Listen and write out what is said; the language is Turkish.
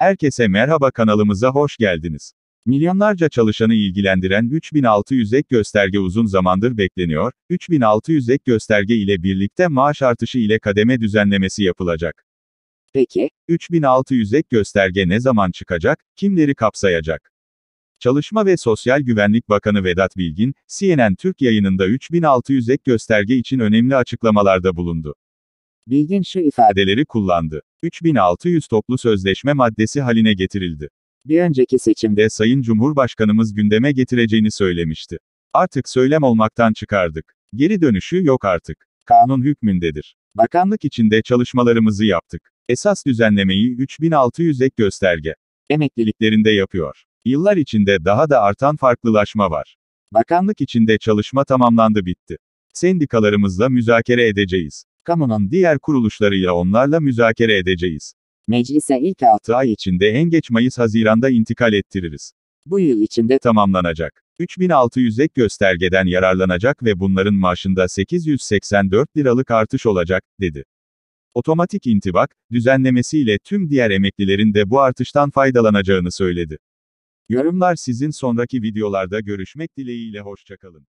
Herkese merhaba kanalımıza hoş geldiniz. Milyonlarca çalışanı ilgilendiren 3600 ek gösterge uzun zamandır bekleniyor, 3600 ek gösterge ile birlikte maaş artışı ile kademe düzenlemesi yapılacak. Peki, 3600 ek gösterge ne zaman çıkacak, kimleri kapsayacak? Çalışma ve Sosyal Güvenlik Bakanı Vedat Bilgin, CNN Türk yayınında 3600 ek gösterge için önemli açıklamalarda bulundu. bilgin şu ifade. ifadeleri kullandı. 3600 toplu sözleşme maddesi haline getirildi. Bir önceki seçimde De Sayın Cumhurbaşkanımız gündeme getireceğini söylemişti. Artık söylem olmaktan çıkardık. Geri dönüşü yok artık. Kanun hükmündedir. Bakanlık içinde çalışmalarımızı yaptık. Esas düzenlemeyi 3600 ek gösterge emekliliklerinde yapıyor. Yıllar içinde daha da artan farklılaşma var. Bakanlık içinde çalışma tamamlandı bitti. Sendikalarımızla müzakere edeceğiz. Kamunun diğer kuruluşlarıyla onlarla müzakere edeceğiz. meclise ilk 6 6 ay içinde en geç Mayıs-Haziran'da intikal ettiririz. bu yıl içinde Tamamlanacak. 3600 ek göstergeden yararlanacak ve bunların maaşında 884 liralık artış olacak, dedi. Otomatik intibak, düzenlemesiyle tüm diğer emeklilerin de bu artıştan faydalanacağını söyledi. Yorumlar sizin sonraki videolarda görüşmek dileğiyle hoşçakalın.